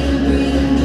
green, green.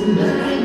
Amen.